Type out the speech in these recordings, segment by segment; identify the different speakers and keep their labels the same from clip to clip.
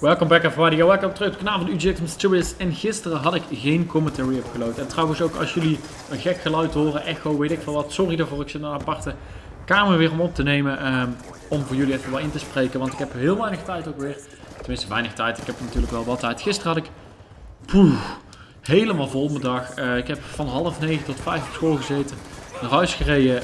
Speaker 1: Welkom back everybody, welkom terug op het kanaal van Mr. Chewies. En gisteren had ik geen commentary upgeload. En trouwens ook als jullie een gek geluid horen, echo, weet ik veel wat, sorry daarvoor. Ik zit in een aparte kamer weer om op te nemen, ehm, om voor jullie even wat in te spreken. Want ik heb heel weinig tijd ook weer. Tenminste weinig tijd, ik heb natuurlijk wel wat tijd. Gisteren had ik, poeh, helemaal vol mijn dag. Eh, ik heb van half negen tot vijf op school gezeten. Naar huis gereden,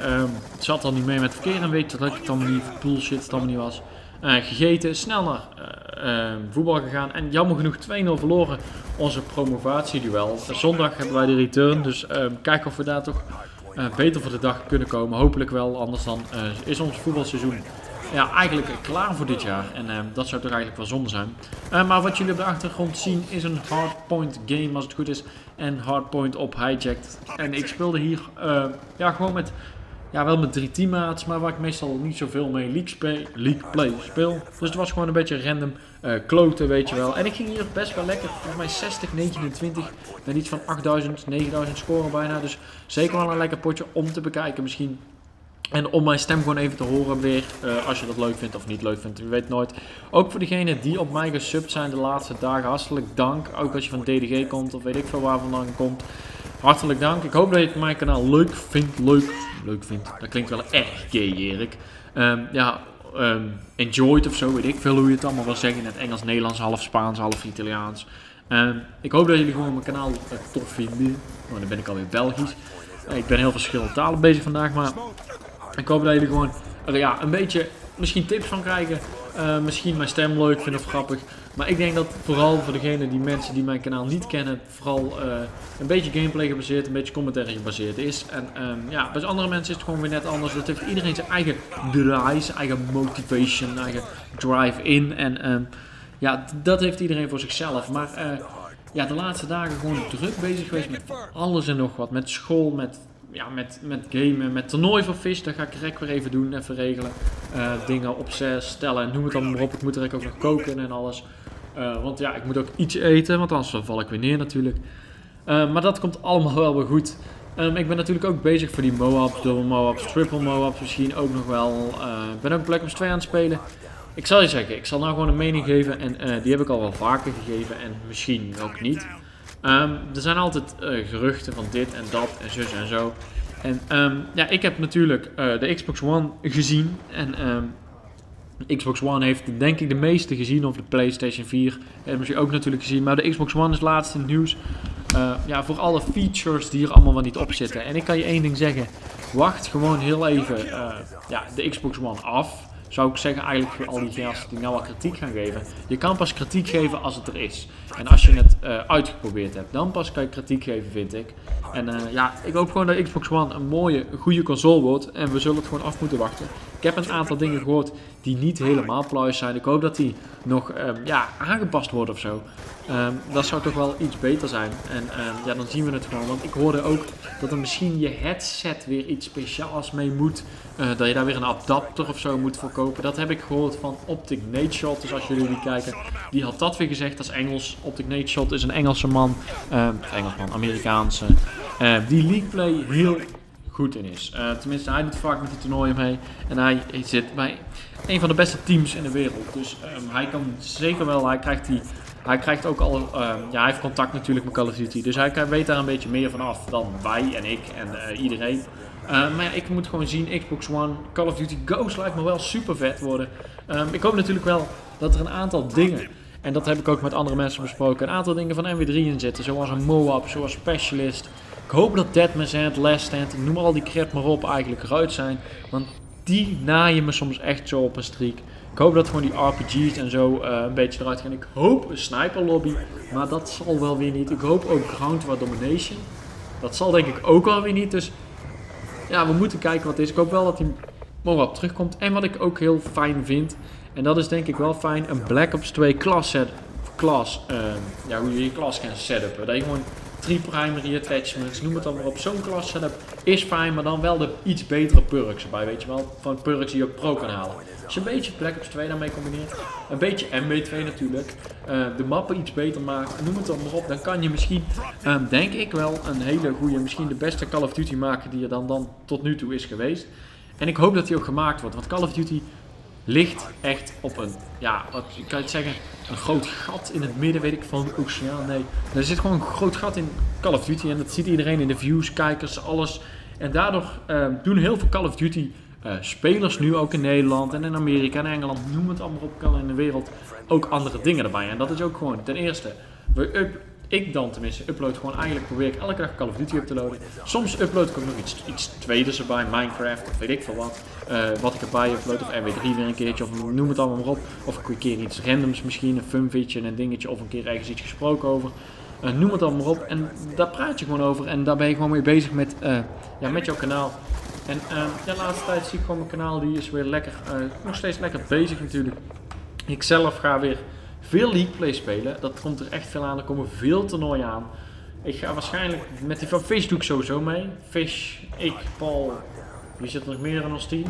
Speaker 1: het zat al niet mee met verkeer en weet dat ik het allemaal niet, bullshit het allemaal niet was. Eh, gegeten, snel naar eh, eh, voetbal gegaan en jammer genoeg 2-0 verloren onze promovatieduel. Zondag hebben wij de return, dus ehm, kijken of we daar toch beter voor de dag kunnen komen. Hopelijk wel, anders dan is ons voetbalseizoen ja, eigenlijk klaar voor dit jaar. En uh, dat zou toch eigenlijk wel zonde zijn. Uh, maar wat jullie op de achtergrond zien is een hardpoint game als het goed is. En hardpoint op hijacked. En ik speelde hier uh, ja, gewoon met ja, wel met drie teammaats, maar waar ik meestal niet zoveel mee League, League Play speel. Dus het was gewoon een beetje random uh, kloten, weet je wel. En ik ging hier best wel lekker, volgens mij 60, 29, met iets van 8000, 9000 scoren bijna. Dus zeker wel een lekker potje om te bekijken misschien. En om mijn stem gewoon even te horen weer, uh, als je dat leuk vindt of niet leuk vindt, je weet nooit. Ook voor degenen die op mij gesubt zijn de laatste dagen, hartelijk dank. Ook als je van DDG komt of weet ik veel waar vandaan komt. Hartelijk dank. Ik hoop dat je mijn kanaal leuk vindt. Leuk. Leuk vindt. Dat klinkt wel erg gay, Erik. Um, ja, um, enjoyed of zo, weet ik veel hoe je het allemaal wil zeggen. In het Engels, Nederlands, half Spaans, half Italiaans. Um, ik hoop dat jullie gewoon mijn kanaal uh, tof vinden. Oh, dan ben ik alweer Belgisch. Uh, ik ben heel verschillende talen bezig vandaag, maar ik hoop dat jullie gewoon uh, ja, een beetje misschien tips van krijgen. Uh, misschien mijn stem leuk vinden of grappig. Maar ik denk dat vooral voor degene die mensen die mijn kanaal niet kennen, vooral uh, een beetje gameplay gebaseerd, een beetje commentary gebaseerd is. En um, ja, bij andere mensen is het gewoon weer net anders. Dat heeft iedereen zijn eigen drive, zijn eigen motivation, eigen drive in. En um, ja, dat heeft iedereen voor zichzelf. Maar uh, ja, de laatste dagen gewoon druk bezig geweest met alles en nog wat. Met school, met ja, met, met gamen, met toernooi van Fish, dat ga ik direct weer even doen, even regelen. Uh, dingen opstellen, noem het dan maar op. Ik moet direct ook nog koken en alles. Uh, want ja, ik moet ook iets eten, want anders val ik weer neer natuurlijk. Uh, maar dat komt allemaal wel weer goed. Um, ik ben natuurlijk ook bezig voor die Moabs, double Moabs, triple Moabs misschien ook nog wel. Ik ben ook Black Ops 2 aan het spelen. Ik zal je zeggen, ik zal nou gewoon een mening geven en die heb ik al wel vaker gegeven en misschien ook niet. Um, er zijn altijd uh, geruchten van dit en dat en zus en zo. En um, ja, ik heb natuurlijk uh, de Xbox One gezien. En um, Xbox One heeft denk ik de meeste gezien. Of de PlayStation 4 hebben ze ook natuurlijk gezien. Maar de Xbox One is laatst in het nieuws. Uh, ja, voor alle features die er allemaal wel niet op zitten. En ik kan je één ding zeggen. Wacht gewoon heel even ja, de Xbox One af zou ik zeggen eigenlijk voor al die gasten die nou al kritiek gaan geven. Je kan pas kritiek geven als het er is. En als je het uh, uitgeprobeerd hebt, dan pas kan je kritiek geven, vind ik. En uh, ja, ik hoop gewoon dat Xbox One een mooie, goede console wordt. En we zullen het gewoon af moeten wachten. Ik heb een aantal dingen gehoord die niet helemaal pluis zijn. Ik hoop dat die nog um, ja, aangepast worden of zo. Um, dat zou toch wel iets beter zijn. En um, ja, dan zien we het gewoon. Want ik hoorde ook dat er misschien je headset weer iets speciaals mee moet. Uh, dat je daar weer een adapter of zo moet verkopen. Dat heb ik gehoord van Optic Nate Shot. Dus als jullie kijken, die had dat weer gezegd. Dat is Engels. Optic Nate Shot is een Engelse man. Engelsman, Amerikaanse. Die League Play heel goed in is. Uh, tenminste, hij doet vaak met die toernooien mee. En hij, zit bij een van de beste teams in de wereld. Dus um, hij kan zeker wel, hij krijgt die hij krijgt ook al, uh, ja, hij heeft contact natuurlijk met Call of Duty. Dus hij weet daar een beetje meer van af dan wij en ik en uh, iedereen. Uh, maar ja, ik moet gewoon zien, Xbox One, Call of Duty Ghost lijkt me wel super vet worden. Um, ik hoop natuurlijk wel dat er een aantal dingen, en dat heb ik ook met andere mensen besproken, een aantal dingen van MW3 in zitten. Zoals een Moab, zoals Specialist. Ik hoop dat Deadman's Hand, Last Stand, noem al die crap maar op, eigenlijk eruit zijn. Want die naaien me soms echt zo op een streak. Ik hoop dat gewoon die RPG's en zo uh, een beetje eruit gaan. Ik hoop een sniper lobby, maar dat zal wel weer niet. Ik hoop ook Ground War Domination. Dat zal denk ik ook wel weer niet. Dus ja, we moeten kijken wat het is. Ik hoop wel dat hij morgen op terugkomt. En wat ik ook heel fijn vind, en dat is denk ik wel fijn, een Black Ops 2 class set. Class, uh, ja, hoe je je klas kan setupen. Dat je gewoon drie primary attachments, noem het dan maar op. Zo'n klas setup is fijn, maar dan wel de iets betere perks erbij, weet je wel. Van perks die je ook pro kan halen. Je een beetje Black Ops 2 daarmee combineert, een beetje MB2 natuurlijk, uh, de mappen iets beter maakt, noem het dan maar op, dan kan je misschien, um, denk ik wel, een hele goede, misschien de beste Call of Duty maken die er dan, dan tot nu toe is geweest. En ik hoop dat die ook gemaakt wordt, want Call of Duty ligt echt op een, ja, wat kan je het zeggen, een groot gat in het midden, weet ik, van de oceaan. Nee, er zit gewoon een groot gat in Call of Duty en dat ziet iedereen in de views, kijkers, alles. En daardoor uh, doen heel veel Call of Duty uh, spelers nu ook in Nederland en in Amerika en Engeland, noem het allemaal op, kan in de wereld, ook andere dingen erbij. En dat is ook gewoon, ten eerste, we up, ik dan tenminste, upload gewoon eigenlijk, probeer ik elke dag Call of Duty up te loaden. Soms upload ik ook nog iets, iets tweeders erbij, Minecraft of weet ik veel wat, uh, wat ik erbij upload, of RW3 weer een keertje, of noem het allemaal maar op. Of een keer iets randoms misschien, een funfitje, een dingetje, of een keer ergens iets gesproken over. Uh, noem het allemaal maar op. En daar praat je gewoon over. En daar ben je gewoon mee bezig met, uh, ja, met jouw kanaal. En de laatste tijd zie ik gewoon mijn kanaal, die is weer lekker, nog steeds lekker bezig natuurlijk. Ik zelf ga weer veel League Play spelen. Dat komt er echt veel aan. Er komen veel toernooien aan. Ik ga waarschijnlijk met die van Fish doe ik sowieso mee. Fish, ik, Paul. Wie zit er nog meer in ons team?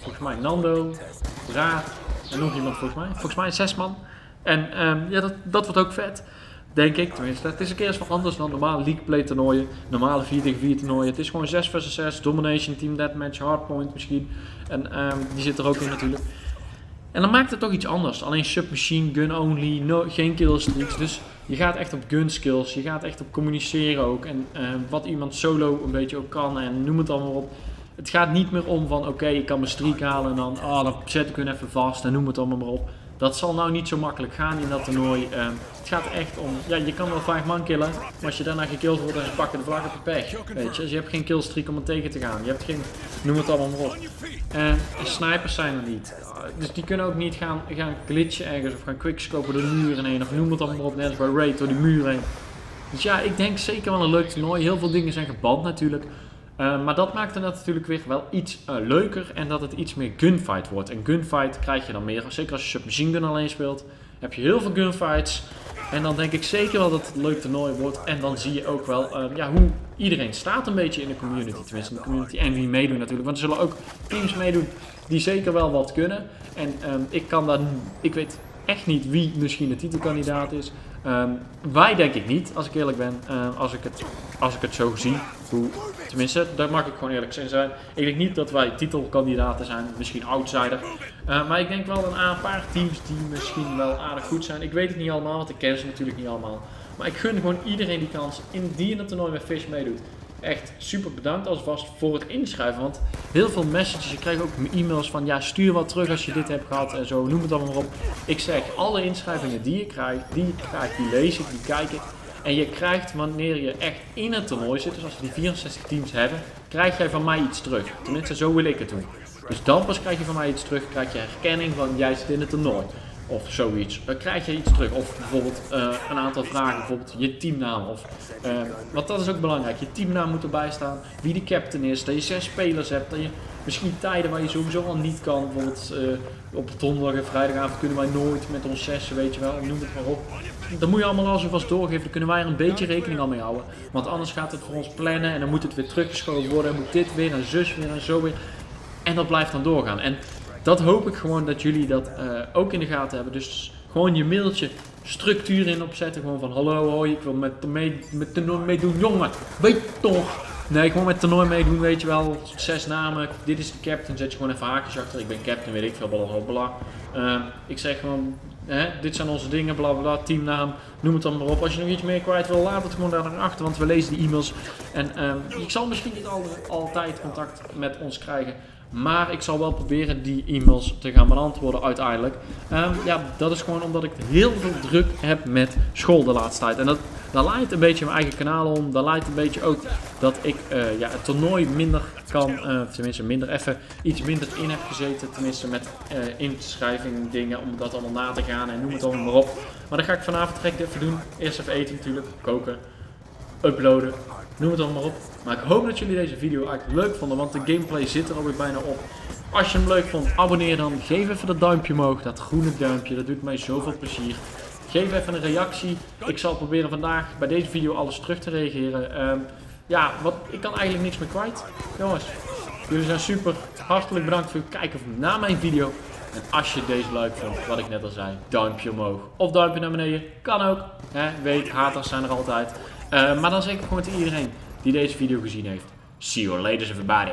Speaker 1: Volgens mij Nando, Raad en nog iemand volgens mij. Volgens mij zes man. En um, ja, dat, dat wordt ook vet. Denk ik tenminste. Het is een keer eens wat anders dan normale League Play toernooien. Normale 4 tegen 4 toernooien. Het is gewoon 6 versus 6. Domination, Team Deathmatch, Hardpoint misschien. En um, die zit er ook in natuurlijk. En dan maakt het toch iets anders. Alleen submachine gun only, no, geen killstreaks. Dus je gaat echt op gun skills, je gaat echt op communiceren ook. En uh, wat iemand solo een beetje ook kan en noem het allemaal op. Het gaat niet meer om van oké, okay, ik kan mijn streak halen en dan, oh, dan zet ik hem even vast en noem het allemaal maar op. Dat zal nou niet zo makkelijk gaan in dat toernooi. Uh, het gaat echt om, ja, je kan wel vijf man killen, maar als je daarna gekilld wordt ze pakken de vlag op je pech. Weet je, dus je hebt geen killstreak om er tegen te gaan. Je hebt geen, noem het allemaal maar op. En snipers zijn er niet. Dus die kunnen ook niet gaan, gaan glitchen ergens of gaan quickscopen door de muren heen of noem het allemaal op, net als bij Raid door de muren heen. Dus ja, ik denk zeker wel een leuk toernooi. Heel veel dingen zijn geband natuurlijk. Uh, maar dat maakt het natuurlijk weer wel iets uh, leuker en dat het iets meer gunfight wordt. En gunfight krijg je dan meer, zeker als je submachine gun alleen speelt, heb je heel veel gunfights. En dan denk ik zeker wel dat het een leuk toernooi wordt. En dan zie je ook wel uh, ja, hoe iedereen staat een beetje in de community. Tenminste in de community en wie meedoet natuurlijk. Want er zullen ook teams meedoen die zeker wel wat kunnen. En um, ik kan dan, ik weet echt niet wie misschien de titelkandidaat is. Um, wij denk ik niet, als ik eerlijk ben, uh, als, ik het, als ik het zo zie. Hoe, tenminste, daar mag ik gewoon eerlijk zijn. Ik denk niet dat wij titelkandidaten zijn, misschien outsider. Uh, maar ik denk wel een, paar teams die misschien wel aardig goed zijn. Ik weet het niet allemaal, want ik ken ze natuurlijk niet allemaal. Maar ik gun gewoon iedereen die kans in die in het toernooi met Fish meedoet echt super bedankt alvast voor het inschrijven. Want heel veel messages, je krijgt ook e-mails van ja, stuur wat terug als je dit hebt gehad en zo, noem het allemaal maar op. Ik zeg, alle inschrijvingen die je krijgt, die krijg die lees ik, die kijk ik. En je krijgt wanneer je echt in het toernooi zit, dus als we die 64 teams hebben, krijg jij van mij iets terug. Tenminste, zo wil ik het doen. Dus dan pas krijg je van mij iets terug, krijg je herkenning van jij zit in het toernooi of zoiets. Dan krijg je iets terug. Of bijvoorbeeld uh, een aantal vragen, bijvoorbeeld je teamnaam. Of, uh, want dat is ook belangrijk. Je teamnaam moet erbij staan. Wie de captain is. Dat je zes spelers hebt. Dat je misschien tijden waar je sowieso al niet kan. Bijvoorbeeld uh, op donderdag en vrijdagavond kunnen wij nooit met ons zessen, weet je wel. Noem het maar op. Dat moet je allemaal al zo vast doorgeven. Dan kunnen wij er een beetje rekening al mee houden. Want anders gaat het voor ons plannen. En dan moet het weer teruggeschoven worden. En moet dit weer en zus weer en zo weer. En dat blijft dan doorgaan. En dat hoop ik gewoon dat jullie dat uh, ook in de gaten hebben. Dus gewoon je mailtje structuur in opzetten. Gewoon van hallo hoi, ik wil met, mee, toernooi meedoen. Jongen, weet toch. Nee, gewoon met toernooi meedoen, weet je wel. Zes namen, dit is de captain. Zet je gewoon even haakjes achter. Ik ben captain, weet ik veel, bla bla bla. Uh, ik zeg gewoon, hè, dit zijn onze dingen, bla bla, teamnaam, noem het dan maar op. Als je nog iets meer kwijt wil, laat het gewoon daar naar achter, want we lezen die e-mails. En uh, ik zal misschien niet altijd contact met ons krijgen. Maar ik zal wel proberen die e-mails te gaan beantwoorden uiteindelijk. Um, ja, dat is gewoon omdat ik heel veel druk heb met school de laatste tijd. En dat, daar laait een beetje mijn eigen kanaal om. Daar laait een beetje ook dat ik uh, ja, het toernooi minder kan, uh, tenminste minder even iets minder in heb gezeten. Tenminste met uh, inschrijving dingen om dat allemaal na te gaan en noem het allemaal maar op. Maar dat ga ik vanavond direct even doen. Eerst even eten natuurlijk, koken, uploaden, noem het allemaal op. Maar ik hoop dat jullie deze video eigenlijk leuk vonden, want de gameplay zit er alweer bijna op. Als je hem leuk vond, abonneer dan. Geef even dat duimpje omhoog, dat groene duimpje, dat doet mij zoveel plezier. Geef even een reactie. Ik zal proberen vandaag bij deze video alles terug te reageren. Um, ja, wat, ik kan eigenlijk niks meer kwijt. Jongens, jullie zijn super. Hartelijk bedankt voor het kijken naar mijn video. En als je deze leuk vond, wat ik net al zei, duimpje omhoog. Of duimpje naar beneden, kan ook. Weet, haters zijn er altijd. Uh, maar dan ik gewoon tegen iedereen die deze video gezien heeft. See you later everybody.